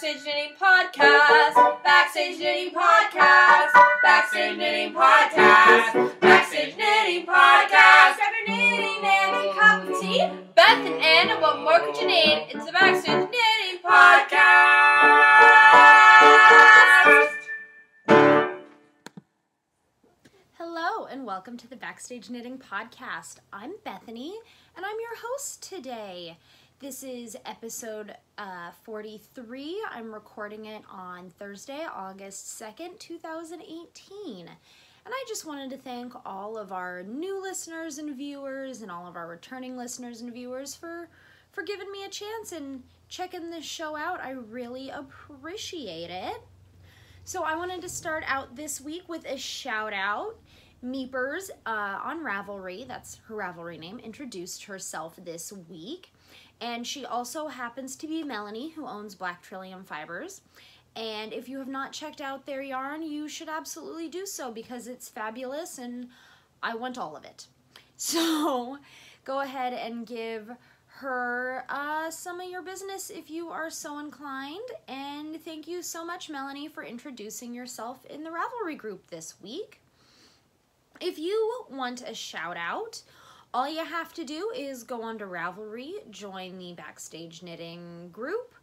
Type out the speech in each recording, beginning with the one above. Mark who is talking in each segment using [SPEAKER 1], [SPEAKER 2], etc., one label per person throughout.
[SPEAKER 1] Backstage Knitting Podcast. Backstage Knitting Podcast. Backstage Knitting Podcast. Backstage Knitting Podcast. Grab your knitting and a cup of tea. Beth and Anna, what more could you need? It's the Backstage Knitting Podcast.
[SPEAKER 2] Hello, and welcome to the Backstage Knitting Podcast. I'm Bethany, and I'm your host today. This is episode uh, 43. I'm recording it on Thursday, August 2nd, 2018. And I just wanted to thank all of our new listeners and viewers and all of our returning listeners and viewers for, for giving me a chance and checking this show out. I really appreciate it. So I wanted to start out this week with a shout out. Meepers uh, on Ravelry, that's her Ravelry name, introduced herself this week. And she also happens to be Melanie, who owns Black Trillium Fibers. And if you have not checked out their yarn, you should absolutely do so because it's fabulous and I want all of it. So go ahead and give her uh, some of your business if you are so inclined. And thank you so much, Melanie, for introducing yourself in the Ravelry group this week. If you want a shout out, all you have to do is go on to Ravelry, join the Backstage Knitting group,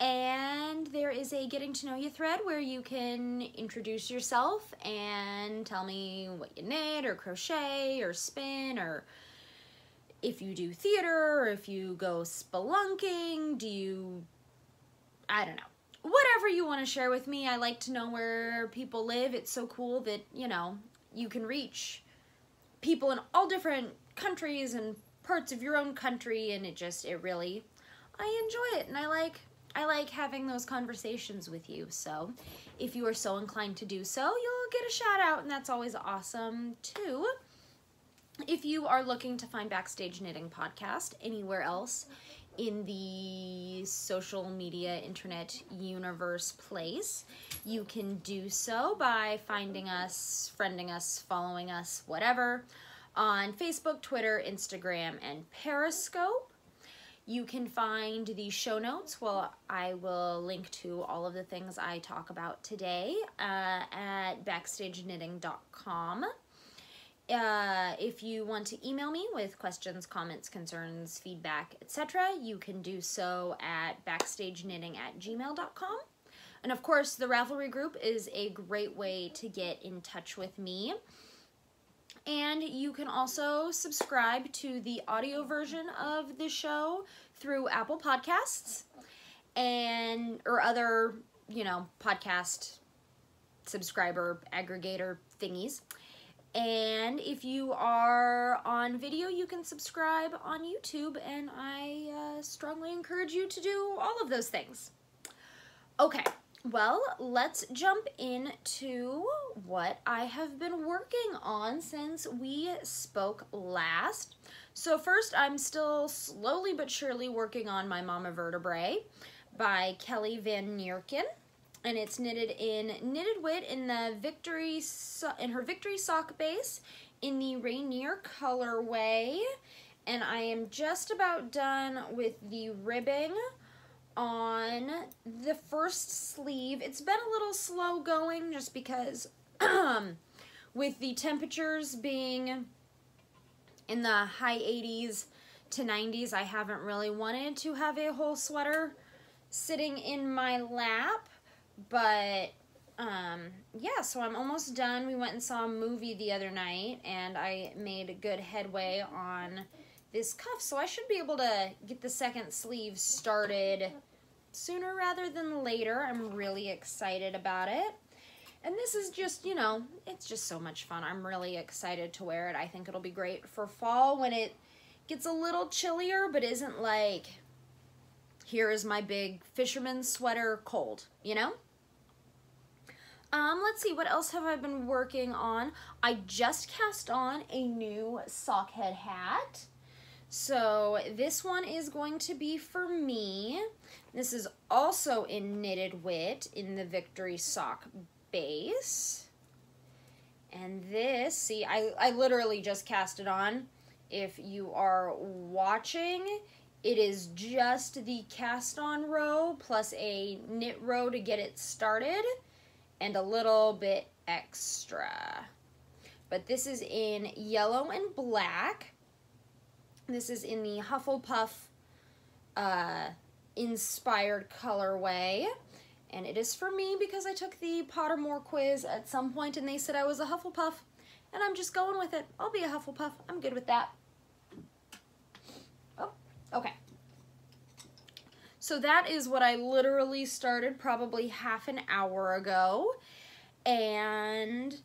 [SPEAKER 2] and there is a getting to know you thread where you can introduce yourself and tell me what you knit or crochet or spin or if you do theater or if you go spelunking, do you, I don't know. Whatever you want to share with me, I like to know where people live. It's so cool that, you know, you can reach people in all different countries and parts of your own country and it just it really I enjoy it and I like I like having those conversations with you. So if you are so inclined to do so, you'll get a shout out and that's always awesome too. If you are looking to find Backstage Knitting Podcast anywhere else in the social media internet universe place, you can do so by finding us, friending us, following us, whatever on Facebook, Twitter, Instagram, and Periscope. You can find the show notes. Well, I will link to all of the things I talk about today uh, at backstageknitting.com. Uh, if you want to email me with questions, comments, concerns, feedback, etc., you can do so at backstageknitting at gmail.com. And of course, the Ravelry group is a great way to get in touch with me. And you can also subscribe to the audio version of the show through Apple Podcasts and or other, you know, podcast subscriber aggregator thingies. And if you are on video, you can subscribe on YouTube, and I uh, strongly encourage you to do all of those things. Okay, well, let's jump into what I have been working on since we spoke last. So first, I'm still slowly but surely working on my Mama Vertebrae by Kelly Van Niekerk. And it's knitted in Knitted Wit in the Victory so in her Victory sock base in the Rainier colorway. And I am just about done with the ribbing on the first sleeve. It's been a little slow going just because with the temperatures being in the high 80s to 90s, I haven't really wanted to have a whole sweater sitting in my lap. But um, yeah, so I'm almost done. We went and saw a movie the other night and I made a good headway on this cuff. So I should be able to get the second sleeve started sooner rather than later. I'm really excited about it. And this is just, you know, it's just so much fun. I'm really excited to wear it. I think it'll be great for fall when it gets a little chillier, but isn't like, here is my big fisherman sweater cold, you know? Um, let's see, what else have I been working on? I just cast on a new sock head hat. So this one is going to be for me. This is also in Knitted Wit in the Victory Sock base. And this, see, I, I literally just cast it on. If you are watching, It is just the cast on row plus a knit row to get it started and a little bit extra. But this is in yellow and black. This is in the Hufflepuff uh, inspired colorway. And it is for me because I took the Pottermore quiz at some point and they said I was a Hufflepuff. And I'm just going with it. I'll be a Hufflepuff. I'm good with that. Oh, okay. So that is what I literally started probably half an hour ago. And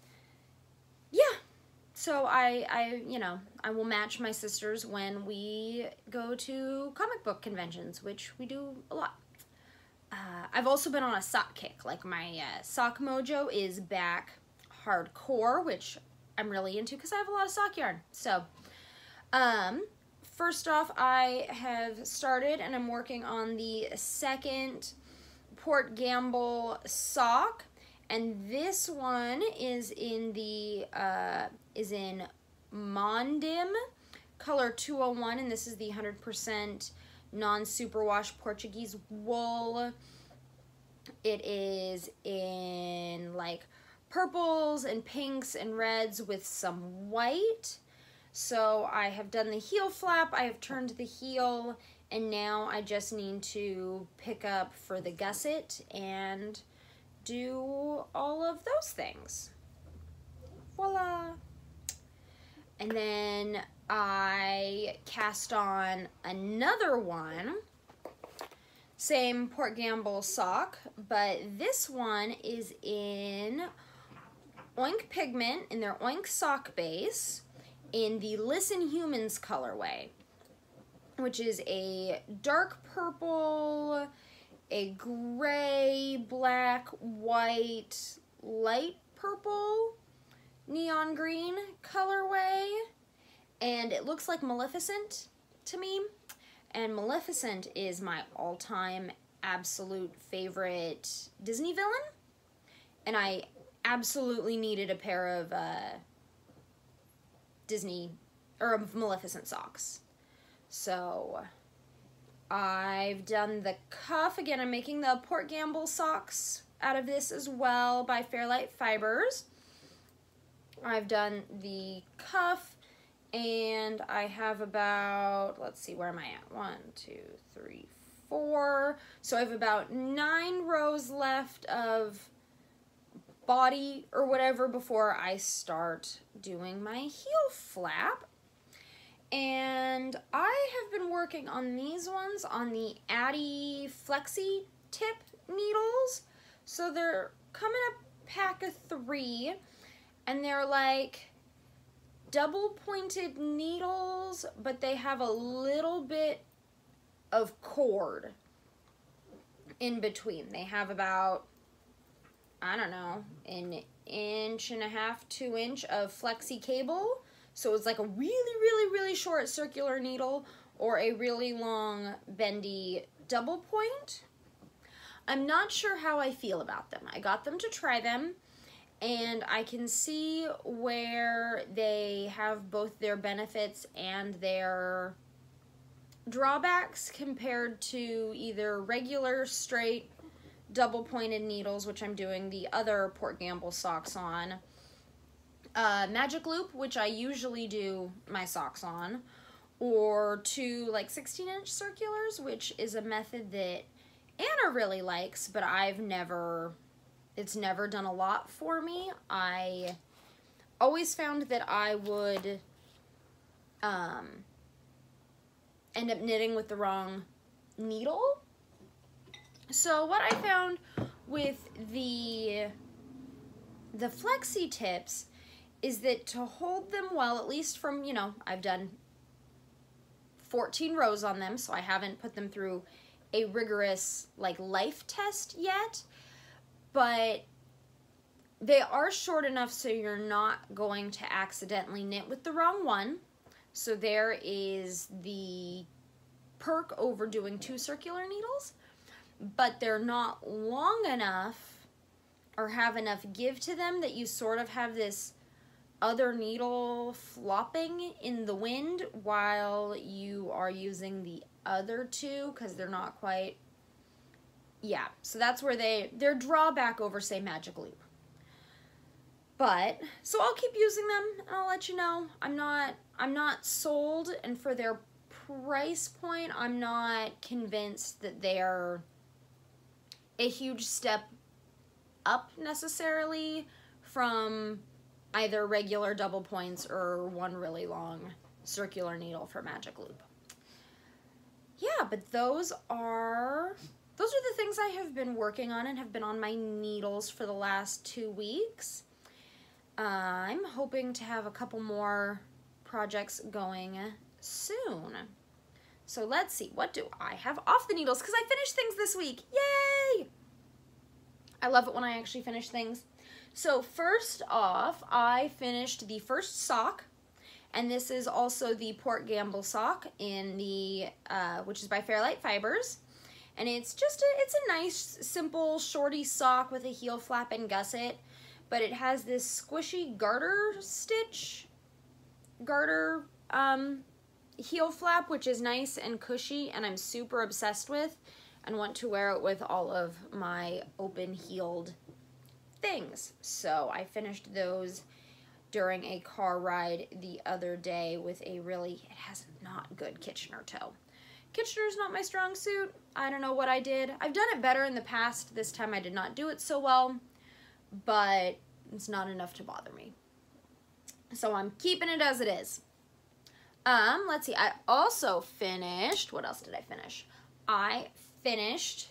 [SPEAKER 2] so I, I, you know, I will match my sisters when we go to comic book conventions, which we do a lot. Uh, I've also been on a sock kick. Like my uh, sock mojo is back hardcore, which I'm really into because I have a lot of sock yarn. So, um, first off, I have started and I'm working on the second Port Gamble sock and this one is in the uh, is in Mondim color 201 and this is the 100% non-superwash Portuguese wool it is in like purples and pinks and reds with some white so I have done the heel flap I have turned the heel and now I just need to pick up for the gusset and do all of those things. Voila! And then I cast on another one, same Port Gamble sock, but this one is in Oink Pigment in their Oink sock base in the Listen Humans colorway, which is a dark purple, a gray, black, white, light purple, neon green colorway. And it looks like Maleficent to me. And Maleficent is my all-time absolute favorite Disney villain. And I absolutely needed a pair of uh, Disney, or Maleficent socks. So I've done the cuff. Again, I'm making the Port Gamble socks out of this as well by Fairlight Fibers. I've done the cuff and I have about, let's see, where am I at? One, two, three, four. So I have about nine rows left of body or whatever before I start doing my heel flap. And I have been working on these ones on the Addi Flexi tip needles. So they're coming up pack of three and they're like double pointed needles, but they have a little bit of cord in between. They have about, I don't know, an inch and a half, two inch of flexi cable so it's like a really, really, really short circular needle or a really long bendy double point. I'm not sure how I feel about them. I got them to try them and I can see where they have both their benefits and their drawbacks compared to either regular straight double pointed needles, which I'm doing the other Port Gamble socks on, uh, magic loop, which I usually do my socks on, or two like 16 inch circulars, which is a method that Anna really likes, but I've never, it's never done a lot for me. I always found that I would um, end up knitting with the wrong needle. So what I found with the the flexi tips is that to hold them well, at least from, you know, I've done 14 rows on them, so I haven't put them through a rigorous, like, life test yet, but they are short enough so you're not going to accidentally knit with the wrong one. So there is the perk over doing two circular needles, but they're not long enough or have enough give to them that you sort of have this other needle flopping in the wind while you are using the other two because they're not quite yeah so that's where they their drawback over say magic loop but so i'll keep using them and i'll let you know. I'm not i'm not sold and for their price point i'm not convinced that they're a huge step up necessarily from either regular double points or one really long circular needle for magic loop yeah but those are those are the things I have been working on and have been on my needles for the last two weeks. Uh, I'm hoping to have a couple more projects going soon. So let's see, what do I have off the needles? Because I finished things this week. Yay! I love it when I actually finish things. So first off, I finished the first sock. And this is also the Port Gamble sock in the, uh, which is by Fairlight Fibers and it's just a, it's a nice simple shorty sock with a heel flap and gusset but it has this squishy garter stitch garter um, heel flap which is nice and cushy and I'm super obsessed with and want to wear it with all of my open heeled things. So I finished those during a car ride the other day with a really it has not good Kitchener toe Kitchener's not my strong suit. I don't know what I did. I've done it better in the past. This time I did not do it so well, but it's not enough to bother me. So I'm keeping it as it is. Um, let's see. I also finished, what else did I finish? I finished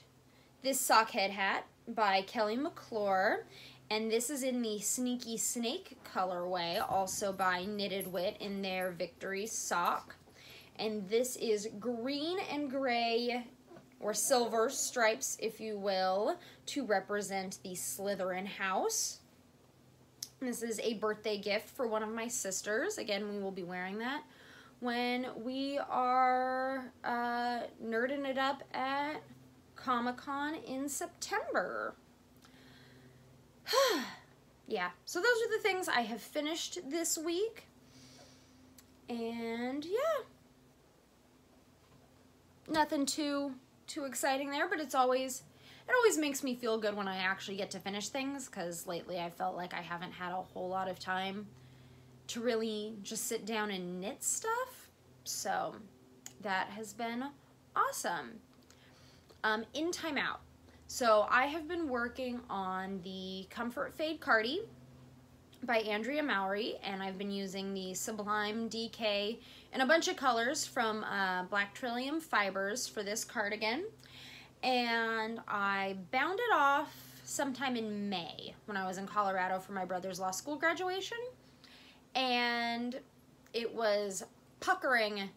[SPEAKER 2] this sockhead hat by Kelly McClure. And this is in the Sneaky Snake colorway, also by Knitted Wit in their Victory sock and this is green and gray or silver stripes, if you will, to represent the Slytherin house. This is a birthday gift for one of my sisters. Again, we will be wearing that when we are uh, nerding it up at Comic-Con in September. yeah, so those are the things I have finished this week. And yeah nothing too too exciting there, but it's always it always makes me feel good when I actually get to finish things because lately I felt like I haven't had a whole lot of time to really just sit down and knit stuff. So that has been awesome. Um, in timeout. So I have been working on the Comfort Fade Cardi by Andrea Mowry, and I've been using the Sublime DK in a bunch of colors from uh, Black Trillium Fibers for this cardigan. And I bound it off sometime in May when I was in Colorado for my brother's law school graduation. And it was puckering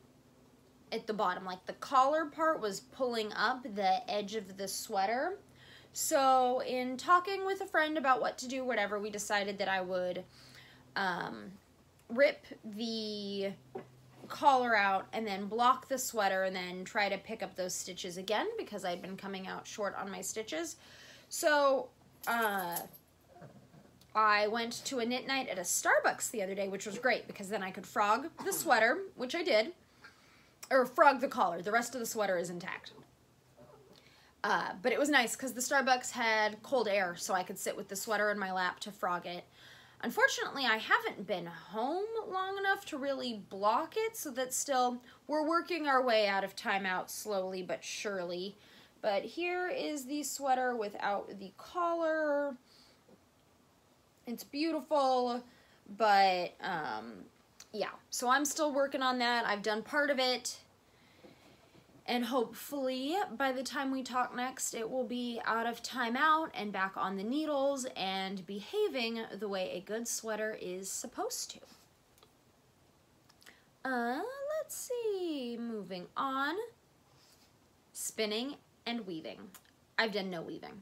[SPEAKER 2] at the bottom. Like the collar part was pulling up the edge of the sweater so in talking with a friend about what to do, whatever, we decided that I would um, rip the collar out and then block the sweater and then try to pick up those stitches again because I'd been coming out short on my stitches. So uh, I went to a knit night at a Starbucks the other day, which was great because then I could frog the sweater, which I did, or frog the collar. The rest of the sweater is intact. Uh, but it was nice because the Starbucks had cold air, so I could sit with the sweater in my lap to frog it. Unfortunately, I haven't been home long enough to really block it, so that still, we're working our way out of timeout slowly but surely. But here is the sweater without the collar. It's beautiful, but um, yeah. So I'm still working on that. I've done part of it. And hopefully by the time we talk next, it will be out of timeout and back on the needles and behaving the way a good sweater is supposed to. Uh, let's see, moving on. Spinning and weaving. I've done no weaving.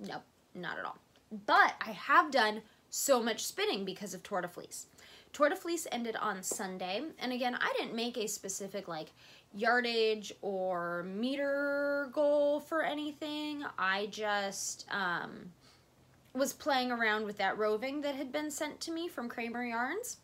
[SPEAKER 2] Nope, not at all. But I have done so much spinning because of Tour de Fleece. Tour de Fleece ended on Sunday, and again, I didn't make a specific, like, yardage or meter goal for anything. I just um, was playing around with that roving that had been sent to me from Kraemer Yarns.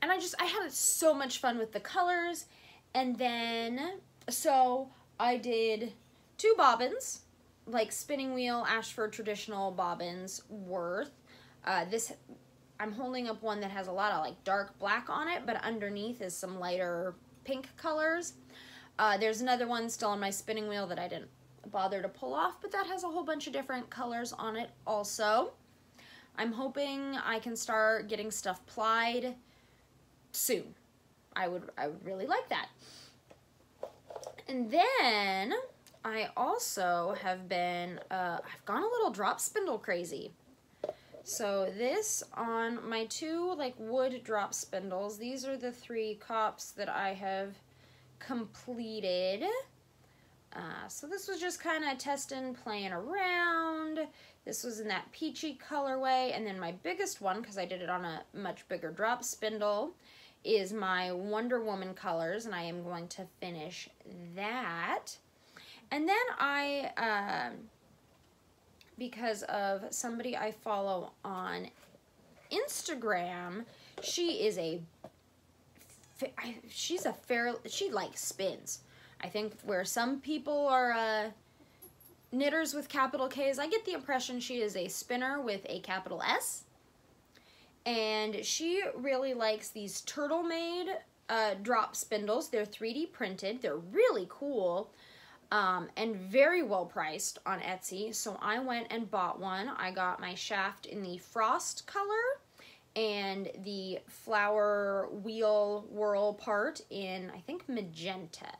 [SPEAKER 2] And I just I had so much fun with the colors and then so I did two bobbins like spinning wheel Ashford traditional bobbins worth uh, this I'm holding up one that has a lot of like dark black on it but underneath is some lighter pink colors uh, there's another one still on my spinning wheel that I didn't bother to pull off but that has a whole bunch of different colors on it also I'm hoping I can start getting stuff plied soon. I would I would really like that. And then I also have been uh, I've gone a little drop spindle crazy. So this on my two like wood drop spindles, these are the three cops that I have completed. Uh, so this was just kind of testing, playing around. This was in that peachy colorway. And then my biggest one, because I did it on a much bigger drop spindle, is my Wonder Woman colors. And I am going to finish that. And then I, uh, because of somebody I follow on Instagram, she is a, she's a fair, she like spins. I think where some people are uh, knitters with capital K's, I get the impression she is a spinner with a capital S. And she really likes these Turtlemade uh, drop spindles. They're 3D printed. They're really cool um, and very well priced on Etsy. So I went and bought one. I got my shaft in the frost color and the flower wheel whirl part in, I think, magenta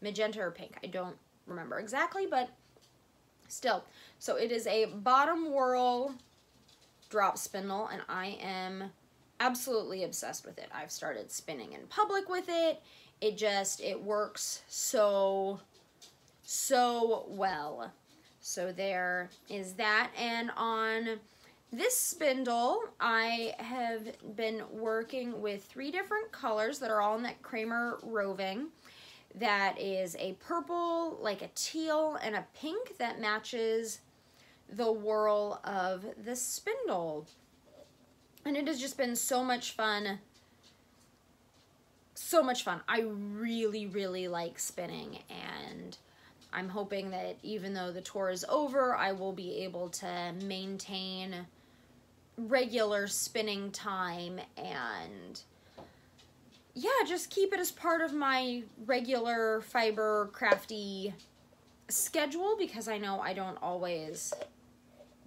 [SPEAKER 2] magenta or pink. I don't remember exactly, but still. So it is a bottom whirl drop spindle, and I am absolutely obsessed with it. I've started spinning in public with it. It just, it works so, so well. So there is that. And on this spindle, I have been working with three different colors that are all in that Kraemer roving that is a purple, like a teal, and a pink that matches the whirl of the spindle. And it has just been so much fun. So much fun. I really, really like spinning and I'm hoping that even though the tour is over, I will be able to maintain regular spinning time and yeah, just keep it as part of my regular fiber crafty schedule because I know I don't always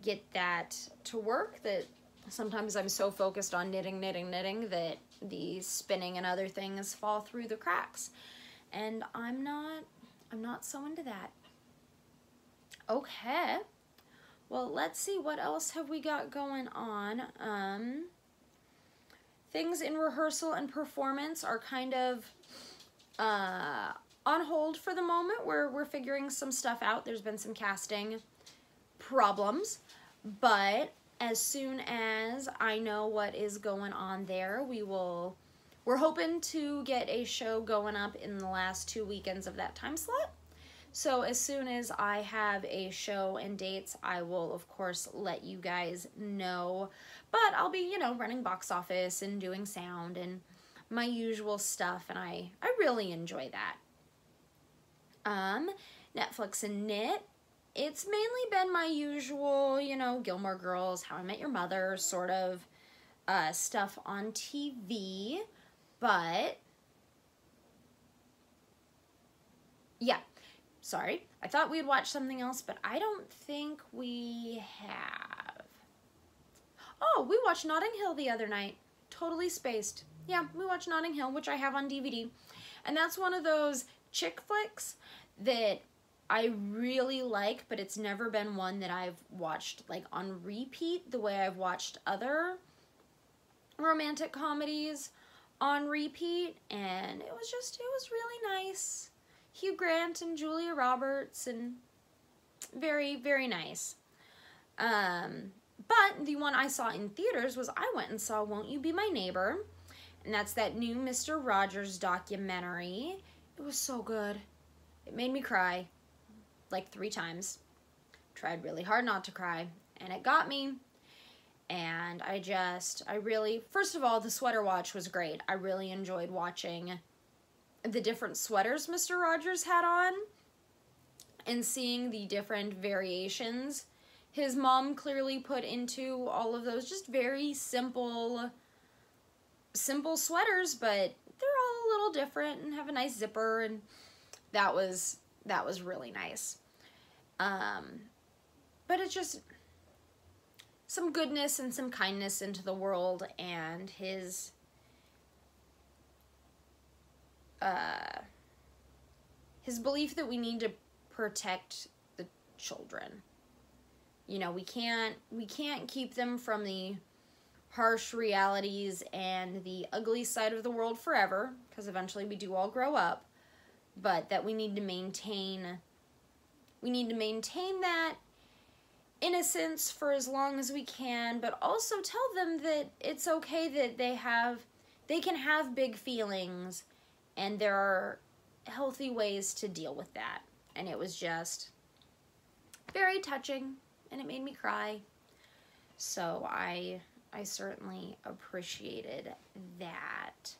[SPEAKER 2] get that to work that sometimes I'm so focused on knitting, knitting, knitting that the spinning and other things fall through the cracks. And I'm not, I'm not so into that. Okay. Well, let's see, what else have we got going on? Um, things in rehearsal and performance are kind of uh, on hold for the moment. We're, we're figuring some stuff out. There's been some casting problems, but as soon as I know what is going on there, we will, we're hoping to get a show going up in the last two weekends of that time slot. So as soon as I have a show and dates, I will of course let you guys know. But I'll be, you know, running box office and doing sound and my usual stuff and I, I really enjoy that. Um, Netflix and Knit. It's mainly been my usual, you know, Gilmore Girls, How I Met Your Mother sort of uh, stuff on TV. But yeah, sorry. I thought we'd watch something else, but I don't think we have. Oh, we watched Notting Hill the other night. Totally spaced. Yeah, we watched Notting Hill, which I have on DVD. And that's one of those chick flicks that I really like, but it's never been one that I've watched like on repeat the way I've watched other romantic comedies on repeat. And it was just, it was really nice. Hugh Grant and Julia Roberts and very, very nice. Um, but the one I saw in theaters was I went and saw Won't You Be My Neighbor. And that's that new Mr. Rogers documentary. It was so good. It made me cry like three times. Tried really hard not to cry. And it got me. And I just, I really, first of all, the sweater watch was great. I really enjoyed watching the different sweaters Mr. Rogers had on and seeing the different variations his mom clearly put into all of those just very simple simple sweaters but they're all a little different and have a nice zipper and that was that was really nice um but it's just some goodness and some kindness into the world and his uh his belief that we need to protect the children. You know we can't we can't keep them from the harsh realities and the ugly side of the world forever because eventually we do all grow up but that we need to maintain we need to maintain that innocence for as long as we can but also tell them that it's okay that they have they can have big feelings and there are healthy ways to deal with that. And it was just very touching and it made me cry. So i i certainly appreciated that.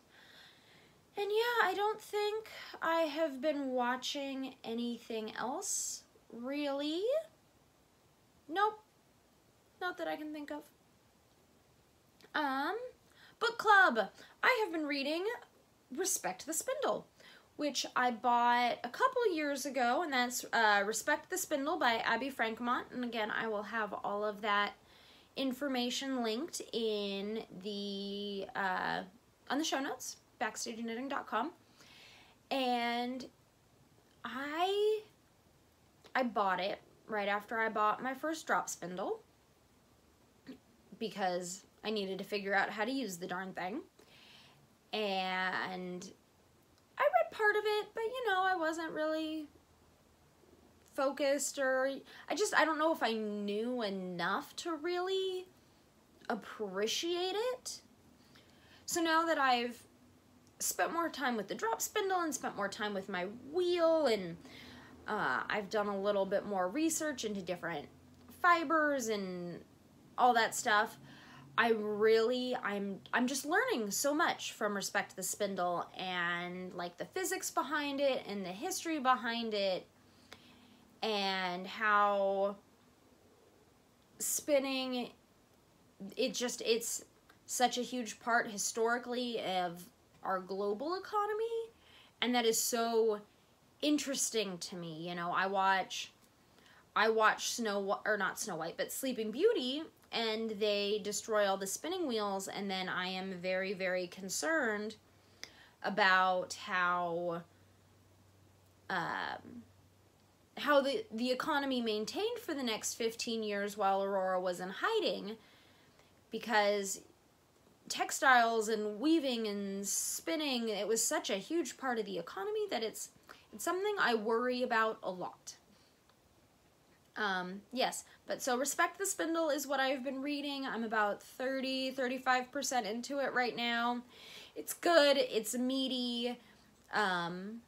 [SPEAKER 2] And yeah, I don't think I have been watching anything else, really. Nope. Not that I can think of. Um, book club. I have been reading Respect the Spindle, which I bought a couple years ago, and that's uh, Respect the Spindle by Abby Franquemont. And again, I will have all of that information linked in the uh, on the show notes backstageknitting.com and I I bought it right after I bought my first drop spindle because I needed to figure out how to use the darn thing. And I read part of it but you know I wasn't really focused or I just I don't know if I knew enough to really appreciate it. So now that I've spent more time with the drop spindle and spent more time with my wheel and uh, I've done a little bit more research into different fibers and all that stuff. I really I'm I'm just learning so much from respect to the spindle and like the physics behind it and the history behind it and how spinning it just it's such a huge part historically of our global economy and that is so interesting to me you know. I watch i watch snow or not snow white but sleeping beauty and they destroy all the spinning wheels and then i am very very concerned about how um, how the, the economy maintained for the next 15 years while aurora was in hiding because textiles and weaving and spinning it was such a huge part of the economy that it's it's something I worry about a lot. Um, yes, but so Respect the Spindle is what I've been reading. I'm about 30, 35% into it right now. It's good, it's meaty. Um,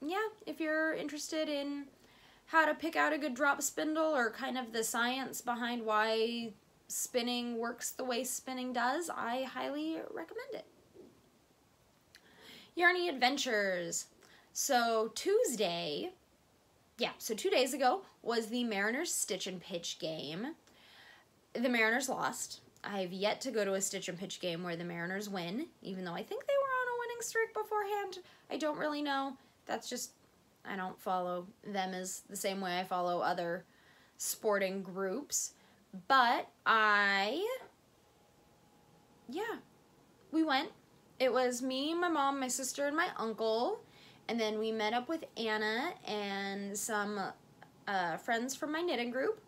[SPEAKER 2] yeah, if you're interested in how to pick out a good drop spindle or kind of the science behind why spinning works the way spinning does, I highly recommend it. Yarny Adventures. So Tuesday, yeah, so two days ago was the Mariners Stitch and Pitch game. The Mariners lost. I've yet to go to a Stitch and Pitch game where the Mariners win, even though I think they were on a winning streak beforehand. I don't really know. That's just, I don't follow them as the same way I follow other sporting groups. But I, yeah, we went. It was me, my mom, my sister, and my uncle. And then we met up with Anna and some uh, friends from my knitting group.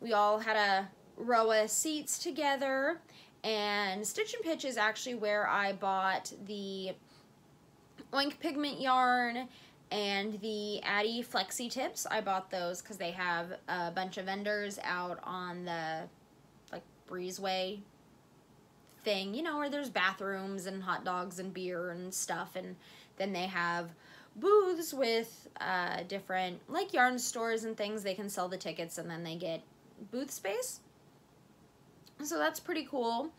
[SPEAKER 2] We all had a row of seats together. And Stitch and Pitch is actually where I bought the Oink Pigment yarn and the Addi Flexi Tips. I bought those because they have a bunch of vendors out on the like breezeway thing, you know, where there's bathrooms and hot dogs and beer and stuff, and then they have booths with uh, different like yarn stores and things. They can sell the tickets and then they get booth space. So that's pretty cool.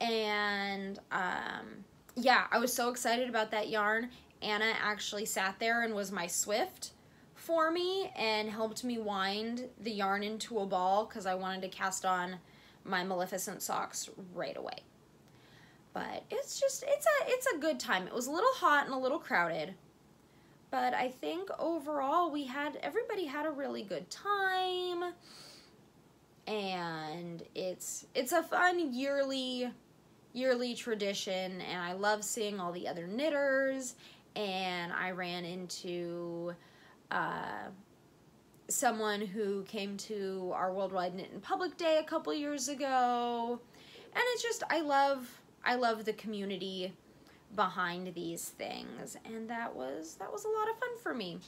[SPEAKER 2] And um, yeah, I was so excited about that yarn. Anna actually sat there and was my Swift for me and helped me wind the yarn into a ball because I wanted to cast on my Maleficent socks right away. But it's just it's a it's a good time. It was a little hot and a little crowded. But I think overall we had everybody had a really good time. And it's it's a fun yearly yearly tradition. And I love seeing all the other knitters. And I ran into uh, someone who came to our Worldwide Knit Public Day a couple years ago. And it's just I love I love the community behind these things and that was that was a lot of fun for me.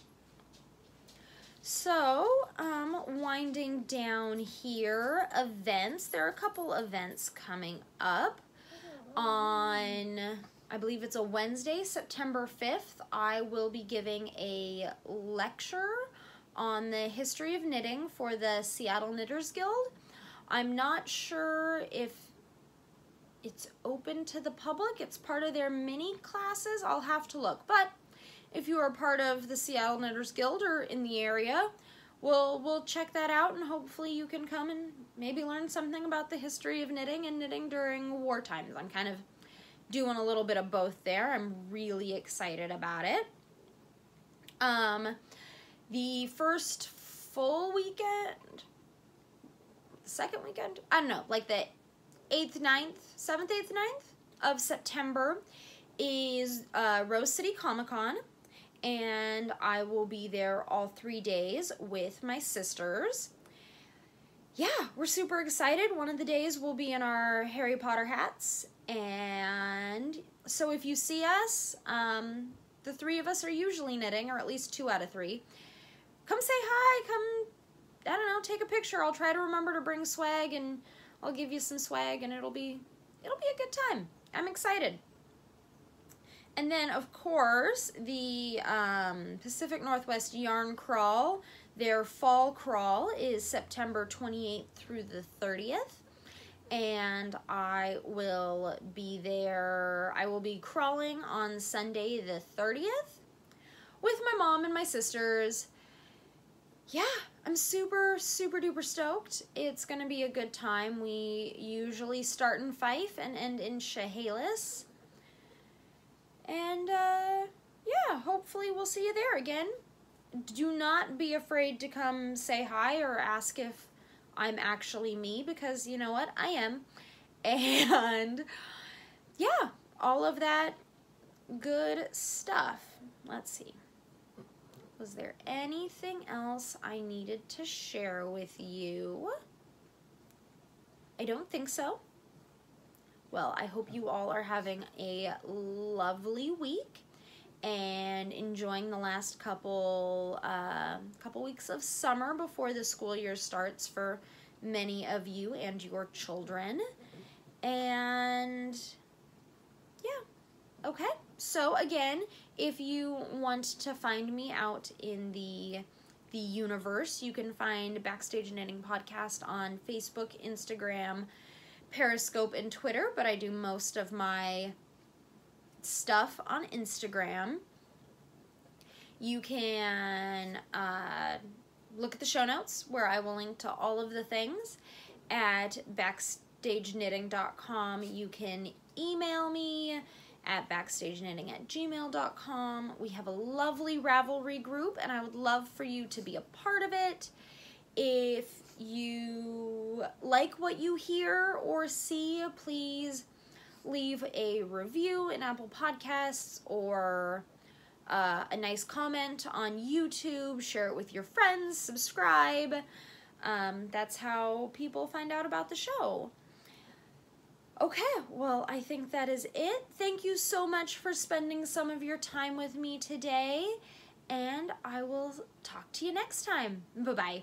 [SPEAKER 2] So, um, winding down here, events. There are a couple events coming up on, I believe it's a Wednesday, September 5th. I will be giving a lecture on the history of knitting for the Seattle Knitters Guild. I'm not sure if it's open to the public. It's part of their mini classes. I'll have to look. But if you are part of the Seattle Knitters Guild or in the area, we'll we'll check that out and hopefully you can come and maybe learn something about the history of knitting and knitting during war times. I'm kind of doing a little bit of both there. I'm really excited about it. Um, the first full weekend, second weekend, I don't know, like the 8th, 9th, 7th, 8th, 9th of September is uh, Rose City Comic Con and I will be there all three days with my sisters. Yeah, we're super excited. One of the days we'll be in our Harry Potter hats. And so if you see us, um, the three of us are usually knitting, or at least two out of three. Come say hi, come, I don't know, take a picture. I'll try to remember to bring swag and I'll give you some swag and it'll be, it'll be a good time. I'm excited. And then, of course, the um, Pacific Northwest Yarn Crawl, their fall crawl is September 28th through the 30th. And I will be there, I will be crawling on Sunday the 30th with my mom and my sisters. Yeah, I'm super, super duper stoked. It's going to be a good time. We usually start in Fife and end in Chehalis. And uh, yeah, hopefully we'll see you there again. Do not be afraid to come say hi or ask if I'm actually me because you know what? I am. And yeah, all of that good stuff. Let's see. Was there anything else I needed to share with you? I don't think so. Well, I hope you all are having a lovely week and enjoying the last couple uh, couple weeks of summer before the school year starts for many of you and your children. And yeah, okay. So again, if you want to find me out in the the universe, you can find Backstage Knitting Podcast on Facebook, Instagram, Periscope and Twitter, but I do most of my stuff on Instagram. You can uh, look at the show notes where I will link to all of the things at backstageknitting.com. You can email me at backstageknitting at gmail.com. We have a lovely Ravelry group, and I would love for you to be a part of it. If you like what you hear or see, please leave a review in Apple Podcasts or uh, a nice comment on YouTube. Share it with your friends. Subscribe. Um, that's how people find out about the show. Okay, well, I think that is it. Thank you so much for spending some of your time with me today, and I will talk to you next time. Bye bye.